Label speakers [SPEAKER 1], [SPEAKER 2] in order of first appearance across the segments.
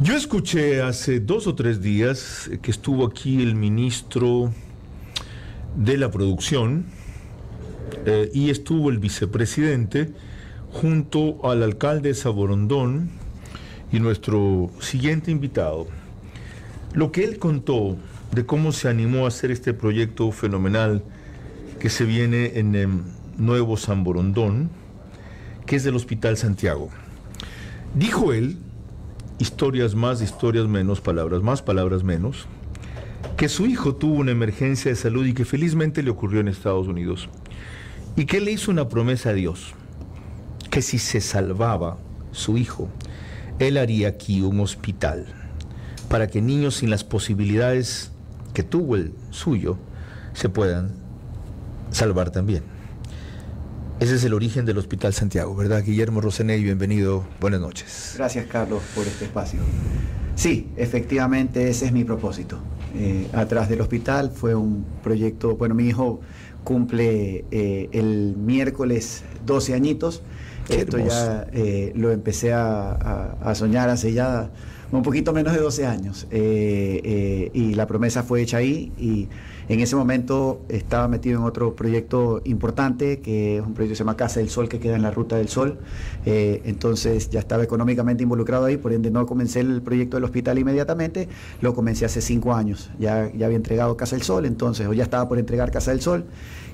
[SPEAKER 1] Yo escuché hace dos o tres días que estuvo aquí el ministro de la producción eh, y estuvo el vicepresidente junto al alcalde de Saborondón y nuestro siguiente invitado. Lo que él contó de cómo se animó a hacer este proyecto fenomenal que se viene en em, Nuevo San Borondón, que es del Hospital Santiago. Dijo él, historias más, historias menos, palabras más, palabras menos, que su hijo tuvo una emergencia de salud y que felizmente le ocurrió en Estados Unidos. Y que le hizo una promesa a Dios, que si se salvaba su hijo, él haría aquí un hospital para que niños sin las posibilidades que tuvo el suyo se puedan salvar también. Ese es el origen del Hospital Santiago, ¿verdad? Guillermo Roseney, bienvenido, buenas noches.
[SPEAKER 2] Gracias Carlos por este espacio. Sí, efectivamente ese es mi propósito. Eh, atrás del hospital fue un proyecto, bueno, mi hijo cumple eh, el miércoles 12 añitos. Esto ya eh, lo empecé a, soñar hace ya un poquito menos de 12 años. y la promesa fue hecha ahí y en ese momento estaba metido en otro proyecto importante, que es un proyecto que se llama Casa del Sol, que queda en la Ruta del Sol. Eh, entonces ya estaba económicamente involucrado ahí, por ende no comencé el proyecto del hospital inmediatamente, lo comencé hace cinco años. Ya, ya había entregado Casa del Sol, entonces, o ya estaba por entregar Casa del Sol,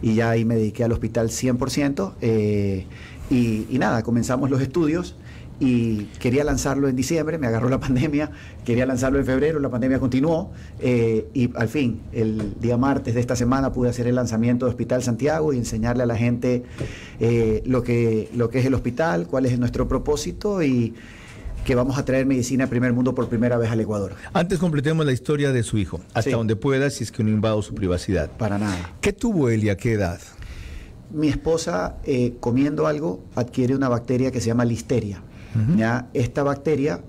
[SPEAKER 2] y ya ahí me dediqué al hospital 100%. Eh, y, y nada, comenzamos los estudios y quería lanzarlo en diciembre, me agarró la pandemia, quería lanzarlo en febrero, la pandemia continuó eh, y al fin, el día martes de esta semana pude hacer el lanzamiento de Hospital Santiago y enseñarle a la gente eh, lo, que, lo que es el hospital, cuál es nuestro propósito y que vamos a traer medicina primer mundo por primera vez al Ecuador.
[SPEAKER 1] Antes completemos la historia de su hijo, hasta donde pueda, si es que no invado su privacidad.
[SPEAKER 2] Para nada.
[SPEAKER 1] ¿Qué tuvo él y a qué edad?
[SPEAKER 2] Mi esposa, eh, comiendo algo, adquiere una bacteria que se llama listeria. ¿Ya? Esta bacteria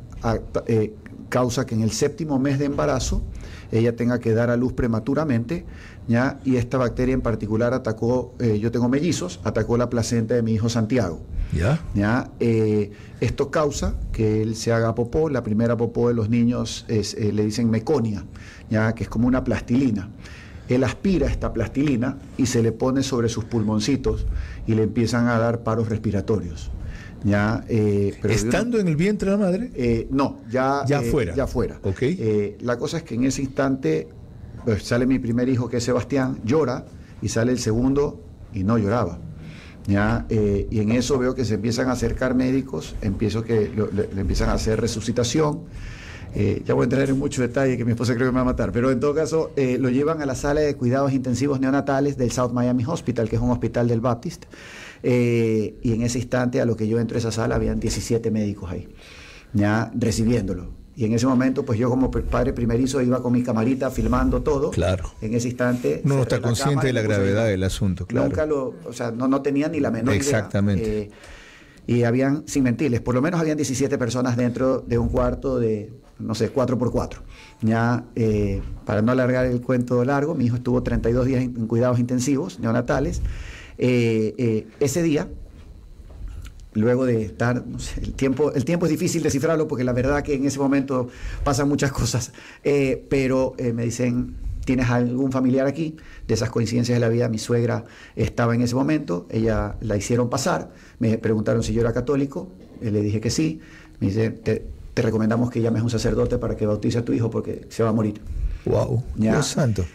[SPEAKER 2] eh, causa que en el séptimo mes de embarazo ella tenga que dar a luz prematuramente, ¿ya? y esta bacteria en particular atacó, eh, yo tengo mellizos, atacó la placenta de mi hijo Santiago.
[SPEAKER 1] ¿Ya?
[SPEAKER 2] ¿ya? Eh, esto causa que él se haga popó, la primera popó de los niños es, le dicen meconia, ¿ya? que es como una plastilina. Él aspira esta plastilina y se le pone sobre sus pulmoncitos y le empiezan a dar paros respiratorios.
[SPEAKER 1] Ya, eh, ¿Estando en el vientre de la madre?
[SPEAKER 2] Eh, no, ya,
[SPEAKER 1] ya eh, fuera.
[SPEAKER 2] Ya fuera.
[SPEAKER 1] Okay.
[SPEAKER 2] la cosa es que en ese instante pues, sale mi primer hijo, que es Sebastián, llora, y sale el segundo y no lloraba. ¿ya? y en eso veo que se empiezan a acercar médicos, empiezo que le, empiezan a hacer resucitación. ya voy a entrar en mucho detalle que mi esposa creo que me va a matar, pero en todo caso lo llevan a la sala de cuidados intensivos neonatales del South Miami Hospital, que es un hospital del Baptist. Eh, y en ese instante, a lo que yo entro a esa sala, habían 17 médicos ahí, ya recibiéndolo. Y en ese momento, pues yo como padre primerizo iba con mi camarita filmando todo.
[SPEAKER 1] Claro.
[SPEAKER 2] En ese instante.
[SPEAKER 1] No, está consciente de la gravedad del asunto, claro.
[SPEAKER 2] Nunca lo, o sea, no, no tenía ni la menor
[SPEAKER 1] Exactamente. idea. Exactamente.
[SPEAKER 2] Eh, y habían, sin mentirles, por lo menos habían 17 personas dentro de un cuarto de, no sé, 4 por 4 Ya, eh, para no alargar el cuento largo, mi hijo estuvo 32 días en cuidados intensivos neonatales. Eh, eh, ese día, luego de estar, el, tiempo, el tiempo es difícil descifrarlo porque la verdad que en ese momento pasan muchas cosas, eh, pero me dicen, ¿tienes algún familiar aquí? De esas coincidencias de la vida, mi suegra estaba en ese momento, ella la hicieron pasar, me preguntaron si yo era católico, le dije que sí, me dice, te, recomendamos que llames a un sacerdote para que bautice a tu hijo porque se va a morir.
[SPEAKER 1] Wow, Dios santo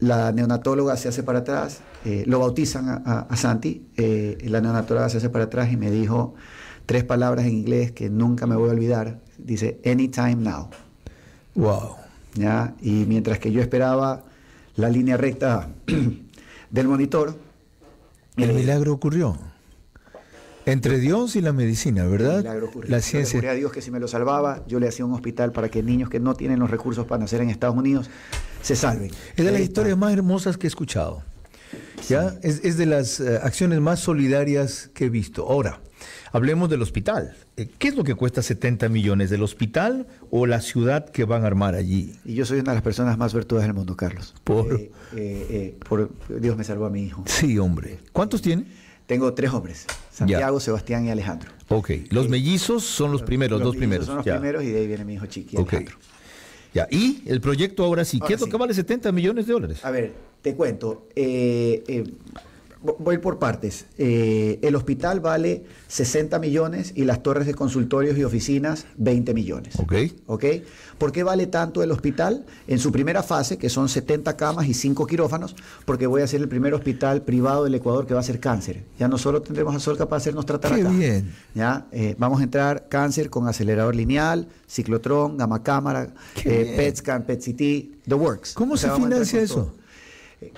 [SPEAKER 2] la neonatóloga se hace para atrás, eh, lo bautizan a, Santi, eh, la neonatóloga se hace para atrás y me dijo tres palabras en inglés que nunca me voy a olvidar. Dice, anytime now.
[SPEAKER 1] Wow.
[SPEAKER 2] ¿Ya? Y mientras que yo esperaba la línea recta del monitor.
[SPEAKER 1] El eh, milagro ocurrió. Entre Dios y la medicina, ¿verdad?
[SPEAKER 2] La ciencia. Yo a Dios que si me lo salvaba, yo le hacía un hospital para que niños que no tienen los recursos para nacer en Estados Unidos se salven.
[SPEAKER 1] Es de las historias más hermosas que he escuchado. ¿ya? Es, de las eh, acciones más solidarias que he visto. Ahora, hablemos del hospital. Eh, ¿Qué es lo que cuesta 70 millones? ¿Del hospital o la ciudad que van a armar allí?
[SPEAKER 2] Y yo soy una de las personas más virtuosas del mundo, Carlos.
[SPEAKER 1] Por,
[SPEAKER 2] eh, por Dios me salvó a mi hijo.
[SPEAKER 1] Sí, hombre. ¿Cuántos tiene?
[SPEAKER 2] Tengo tres hombres. Santiago, Sebastián y Alejandro.
[SPEAKER 1] Ok, los mellizos son los primeros, los dos primeros.
[SPEAKER 2] Son los primeros y de ahí viene mi hijo Chiqui, Alejandro.
[SPEAKER 1] Ya, y el proyecto ahora sí, ¿qué es lo que vale 70 millones de dólares?
[SPEAKER 2] A ver, te cuento. Eh, eh, voy por partes. Eh, el hospital vale 60 millones y las torres de consultorios y oficinas 20 millones.
[SPEAKER 1] Ok.
[SPEAKER 2] ¿Ok? ¿Por qué vale tanto el hospital? En su primera fase, que son 70 camas y 5 quirófanos, porque voy a ser el primer hospital privado del Ecuador que va a hacer cáncer. Ya no solo tendremos a Solca para hacernos tratar
[SPEAKER 1] Qué
[SPEAKER 2] acá.
[SPEAKER 1] bien.
[SPEAKER 2] Ya, eh, vamos a entrar cáncer con acelerador lineal, ciclotrón, gamma cámara, eh. PET scan, PET CT, the works.
[SPEAKER 1] ¿Cómo
[SPEAKER 2] O
[SPEAKER 1] se
[SPEAKER 2] sea,
[SPEAKER 1] financia eso?
[SPEAKER 2] todo.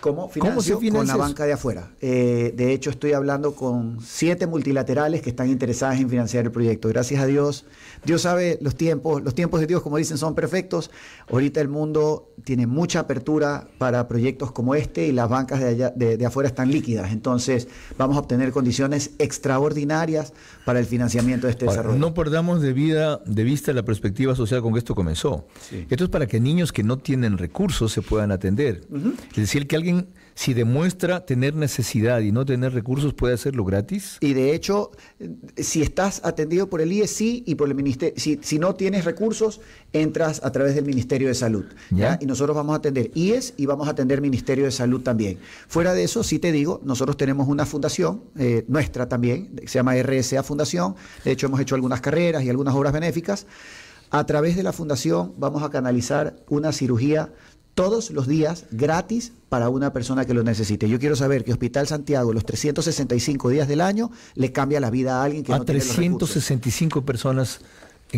[SPEAKER 2] ¿Cómo financio? Con la banca de afuera. Eh, de hecho, estoy hablando con siete multilaterales que están interesadas en financiar el proyecto. Gracias a Dios. Dios sabe los tiempos. Los tiempos de Dios, como dicen, son perfectos. Ahorita el mundo tiene mucha apertura para proyectos como este y las bancas de, allá, de, de afuera están líquidas. Entonces, vamos a obtener condiciones extraordinarias para el financiamiento de este
[SPEAKER 1] Ahora,
[SPEAKER 2] desarrollo.
[SPEAKER 1] no perdamos de, vida, de vista la perspectiva social con que esto comenzó.
[SPEAKER 2] Sí.
[SPEAKER 1] Esto es para que niños que no tienen recursos se puedan atender. Es decir, que alguien, si demuestra tener necesidad y no tener recursos, puede hacerlo gratis.
[SPEAKER 2] Y de hecho, eh, si estás atendido por el IES, sí, y por el ministerio, si, si no tienes recursos, entras a través del Ministerio de Salud.
[SPEAKER 1] Ya.
[SPEAKER 2] ¿ya? Y nosotros vamos a atender IES y vamos a atender Ministerio de Salud también. Fuera de eso, sí te digo, nosotros tenemos una fundación, eh, nuestra también, que se llama RSA Fundación. De hecho, hemos hecho algunas carreras y algunas obras benéficas. A través de la fundación vamos a canalizar una cirugía todos los días gratis para una persona que lo necesite. Yo quiero saber que Hospital Santiago, los 365 días del año, le cambia la vida a alguien que
[SPEAKER 1] a
[SPEAKER 2] no tiene los.
[SPEAKER 1] 365 personas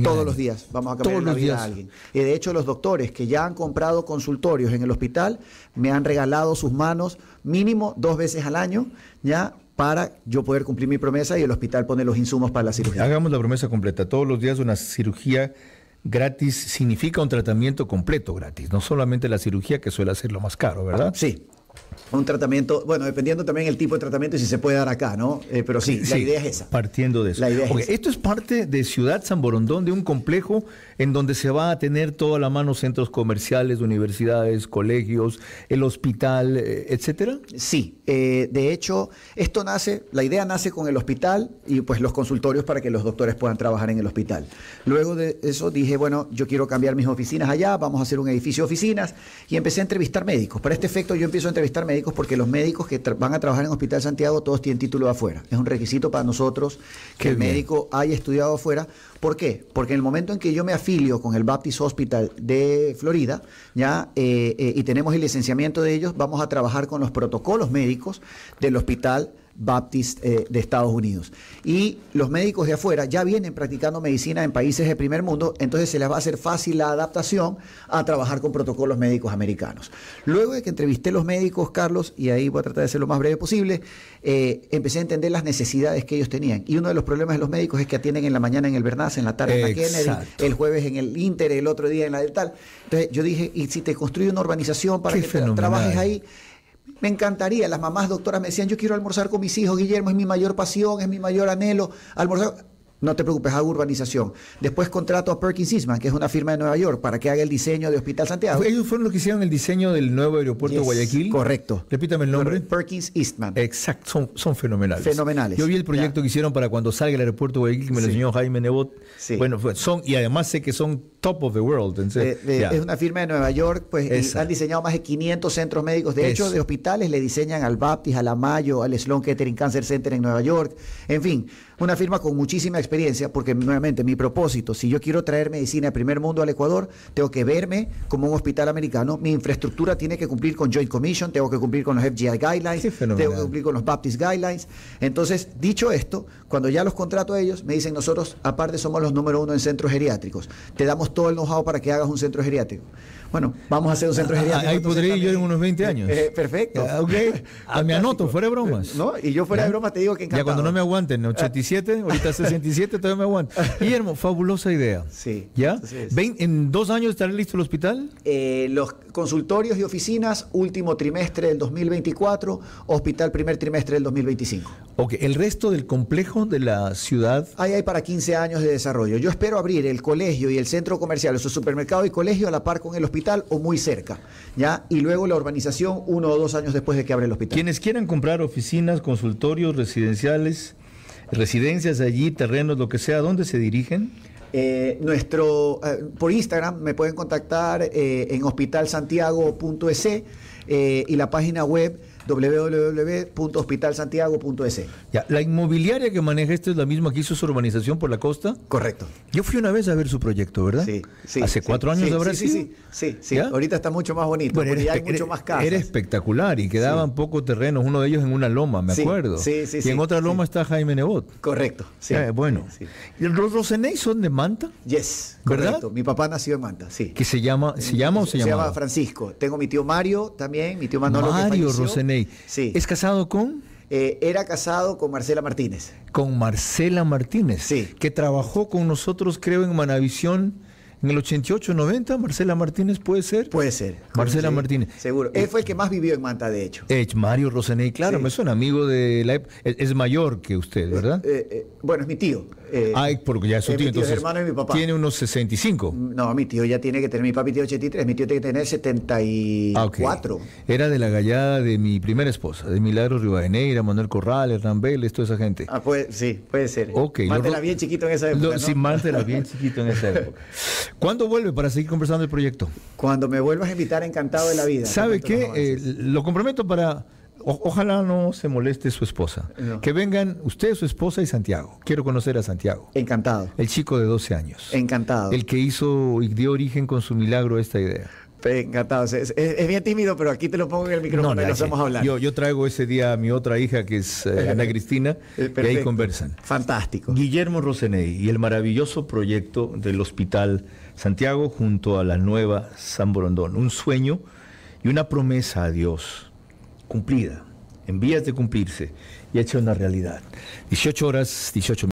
[SPEAKER 2] Todos los días vamos a cambiar
[SPEAKER 1] Todos
[SPEAKER 2] la
[SPEAKER 1] los
[SPEAKER 2] vida
[SPEAKER 1] días.
[SPEAKER 2] a alguien. Y de hecho los doctores que ya han comprado consultorios en el hospital me han regalado sus manos mínimo dos veces al año ya para yo poder cumplir mi promesa y el hospital pone los insumos para la cirugía.
[SPEAKER 1] Hagamos la promesa completa. Todos los días una cirugía gratis significa un tratamiento completo gratis, no solamente la cirugía que suele ser lo más caro, ¿verdad?
[SPEAKER 2] Sí. Un tratamiento, bueno, dependiendo también el tipo de tratamiento y si se puede dar acá, ¿no? Eh, pero sí, la idea es esa.
[SPEAKER 1] Partiendo de eso.
[SPEAKER 2] La idea es
[SPEAKER 1] Ok,
[SPEAKER 2] esa.
[SPEAKER 1] Esto es parte de Ciudad San Borondón, de un complejo en donde se va a tener toda la mano centros comerciales, universidades, colegios, el hospital, eh, etcétera.
[SPEAKER 2] Sí, eh, de hecho, esto nace, la idea nace con el hospital y pues los consultorios para que los doctores puedan trabajar en el hospital. Luego de eso dije, bueno, yo quiero cambiar mis oficinas allá, vamos a hacer un edificio de oficinas y empecé a entrevistar médicos. Para este efecto yo empiezo a entrevistar médicos porque los médicos que van a trabajar en Hospital Santiago todos tienen título de afuera. Es un requisito para nosotros que
[SPEAKER 1] Qué
[SPEAKER 2] el
[SPEAKER 1] bien.
[SPEAKER 2] médico haya estudiado afuera. ¿Por qué? Porque en el momento en que yo me afilio con el Baptist Hospital de Florida, ya eh, eh, y tenemos el licenciamiento de ellos, vamos a trabajar con los protocolos médicos del hospital Baptist eh, de Estados Unidos. Y los médicos de afuera ya vienen practicando medicina en países de primer mundo, entonces se les va a hacer fácil la adaptación a trabajar con protocolos médicos americanos. Luego de que entrevisté los médicos, Carlos, y ahí voy a tratar de ser lo más breve posible, eh, empecé a entender las necesidades que ellos tenían. Y uno de los problemas de los médicos es que atienden en la mañana en el Bernays, en la tarde en la Kennedy, el jueves en el Inter, el otro día en la del tal. Entonces yo dije, ¿y si te construye una urbanización para
[SPEAKER 1] Qué
[SPEAKER 2] que
[SPEAKER 1] fenomenal.
[SPEAKER 2] trabajes ahí? Me encantaría. Las mamás doctoras me decían, yo quiero almorzar con mis hijos, Guillermo, es mi mayor pasión, es mi mayor anhelo, almorzar. No te preocupes, hago urbanización. Después contrato a Perkins Eastman, que es una firma de Nueva York, para que haga el diseño de Hospital Santiago.
[SPEAKER 1] Ellos fueron los que hicieron el diseño del nuevo aeropuerto de
[SPEAKER 2] Yes,
[SPEAKER 1] Guayaquil.
[SPEAKER 2] correcto.
[SPEAKER 1] Repítame el nombre.
[SPEAKER 2] Perkins Eastman.
[SPEAKER 1] Exacto, son, son fenomenales.
[SPEAKER 2] Fenomenales.
[SPEAKER 1] Yo vi el proyecto
[SPEAKER 2] Ya.
[SPEAKER 1] que hicieron para cuando salga el aeropuerto de Guayaquil, que me lo enseñó Jaime Nebot.
[SPEAKER 2] Sí.
[SPEAKER 1] Bueno, son, y además sé que son top of the world. entonces,
[SPEAKER 2] de-
[SPEAKER 1] ya.
[SPEAKER 2] es una firma de Nueva York, pues y han diseñado más de 500 centros médicos. De hecho, de hospitales le diseñan al Baptist, a la Mayo, al Sloan Kettering Cancer Center en Nueva York. En fin, una firma con muchísima experiencia, porque nuevamente mi propósito, si yo quiero traer medicina de primer mundo al Ecuador, tengo que verme como un hospital americano. Mi infraestructura tiene que cumplir con Joint Commission, tengo que cumplir con los FGI Guidelines, tengo que cumplir con los Baptist Guidelines. Entonces, dicho esto, cuando ya los contrato a ellos, me dicen nosotros, aparte somos los número uno en centros geriátricos. Te damos todo el know-how para que hagas un centro geriátrico. Bueno, vamos a hacer un centro
[SPEAKER 1] Ah,
[SPEAKER 2] geriátrico.
[SPEAKER 1] ahí podría ir yo en unos 20 años.
[SPEAKER 2] Eh, perfecto.
[SPEAKER 1] Ah, ok. Ah, me anoto, fuera de bromas.
[SPEAKER 2] ¿No? Y yo fuera
[SPEAKER 1] ¿Ya?
[SPEAKER 2] de broma te digo que
[SPEAKER 1] Ya
[SPEAKER 2] encantado.
[SPEAKER 1] cuando no me aguanten, 87, ahorita 67, todavía me aguanto. Guillermo, fabulosa idea.
[SPEAKER 2] Sí,
[SPEAKER 1] ¿Ya? ¿En dos años estará listo el hospital?
[SPEAKER 2] Eh, los consultorios y oficinas, último trimestre del 2024, hospital primer trimestre del 2025.
[SPEAKER 1] Ok, el resto del complejo de la ciudad.
[SPEAKER 2] Ahí hay para 15 años de desarrollo. Yo espero abrir el colegio y el centro comercial, o sea, supermercado y colegio a la par con el hospital o muy cerca, ¿ya? Y luego la urbanización uno o dos años después de que abre el hospital.
[SPEAKER 1] Quienes quieran comprar oficinas, consultorios residenciales, residencias allí, terrenos, lo que sea, ¿dónde se dirigen?
[SPEAKER 2] Eh, nuestro, eh, por Instagram me pueden contactar eh, en hospitalsantiago.es eh, y la página web www.hospitalsantiago.es.
[SPEAKER 1] Ya, ¿La inmobiliaria que maneja esto es la misma que hizo su urbanización por la costa?
[SPEAKER 2] Correcto.
[SPEAKER 1] Yo fui una vez a ver su proyecto, ¿verdad?
[SPEAKER 2] Sí, sí.
[SPEAKER 1] Hace
[SPEAKER 2] sí,
[SPEAKER 1] cuatro años
[SPEAKER 2] sí,
[SPEAKER 1] habrá
[SPEAKER 2] sí,
[SPEAKER 1] sido.
[SPEAKER 2] Sí, sí, sí.
[SPEAKER 1] ¿Ya?
[SPEAKER 2] Ahorita está mucho más bonito,
[SPEAKER 1] Bueno,
[SPEAKER 2] porque ya hay mucho más casas.
[SPEAKER 1] era espectacular y quedaban pocos terrenos, uno de ellos en una loma, me acuerdo.
[SPEAKER 2] sí, sí,
[SPEAKER 1] y en otra loma está Jaime Nebot.
[SPEAKER 2] Correcto. Sí.
[SPEAKER 1] Eh, bueno. ¿Y ¿Los Roseney son de Manta?
[SPEAKER 2] Yes,
[SPEAKER 1] ¿Verdad?
[SPEAKER 2] correcto. Mi papá nació en Manta, sí.
[SPEAKER 1] ¿Que se llama, se llama o se,
[SPEAKER 2] se
[SPEAKER 1] llama?
[SPEAKER 2] llama Francisco. Tengo mi tío Mario también, mi tío Manolo.
[SPEAKER 1] Mario
[SPEAKER 2] falleció. Sí.
[SPEAKER 1] ¿Es casado con?
[SPEAKER 2] Eh, era casado con Marcela Martínez.
[SPEAKER 1] Con Marcela Martínez.
[SPEAKER 2] Sí.
[SPEAKER 1] Que trabajó con nosotros, creo, en Manavisión en el 88-90. Marcela Martínez, ¿puede ser?
[SPEAKER 2] Puede ser.
[SPEAKER 1] Marcela
[SPEAKER 2] Sí,
[SPEAKER 1] Martínez.
[SPEAKER 2] Seguro. Él fue el que más vivió en Manta, de hecho.
[SPEAKER 1] Eh, Mario Roseney, claro,
[SPEAKER 2] Sí.
[SPEAKER 1] me suena amigo de la es, es mayor que usted, ¿verdad?
[SPEAKER 2] Eh, eh, bueno, es mi tío. Eh,
[SPEAKER 1] Ay, porque ya es su
[SPEAKER 2] mi
[SPEAKER 1] tío,
[SPEAKER 2] tío, es
[SPEAKER 1] entonces.
[SPEAKER 2] hermano de mi papá.
[SPEAKER 1] Tiene unos 65.
[SPEAKER 2] No, mi tío ya tiene que tener, mi papi tiene 83, mi tío tiene que tener 74.
[SPEAKER 1] Ah, ok. Era de la gallada de mi primera esposa, de Milagros Rivadeneira, Manuel Corral, Hernán Vélez, toda esa gente.
[SPEAKER 2] Ah, puede, sí, puede ser.
[SPEAKER 1] Ok.
[SPEAKER 2] Mártela bien chiquito en esa época,
[SPEAKER 1] Lo-
[SPEAKER 2] ¿no?
[SPEAKER 1] Sí, Marte era bien chiquito en esa época. ¿Cuándo vuelve para seguir conversando el proyecto?
[SPEAKER 2] Cuando me vuelvas a invitar, encantado de la vida.
[SPEAKER 1] ¿Sabe qué? Eh, lo comprometo para... o- ojalá no se moleste su esposa.
[SPEAKER 2] No.
[SPEAKER 1] Que vengan usted, su esposa y Santiago. Quiero conocer a Santiago.
[SPEAKER 2] Encantado.
[SPEAKER 1] El chico de 12 años.
[SPEAKER 2] Encantado.
[SPEAKER 1] El que hizo y dio origen con su milagro a esta idea.
[SPEAKER 2] Encantado. Es, bien tímido, pero aquí te lo pongo en el micrófono y
[SPEAKER 1] ya
[SPEAKER 2] lo
[SPEAKER 1] sé.
[SPEAKER 2] hacemos hablar.
[SPEAKER 1] Yo, yo traigo ese día a mi otra hija, que es eh, Ana Cristina,
[SPEAKER 2] Eh,
[SPEAKER 1] y ahí conversan.
[SPEAKER 2] Fantástico.
[SPEAKER 1] Guillermo Roseney y el maravilloso proyecto del Hospital Santiago junto a la nueva San Borondón. Un sueño y una promesa a Dios cumplida, en vías de cumplirse y hecha una realidad. 18 horas, 18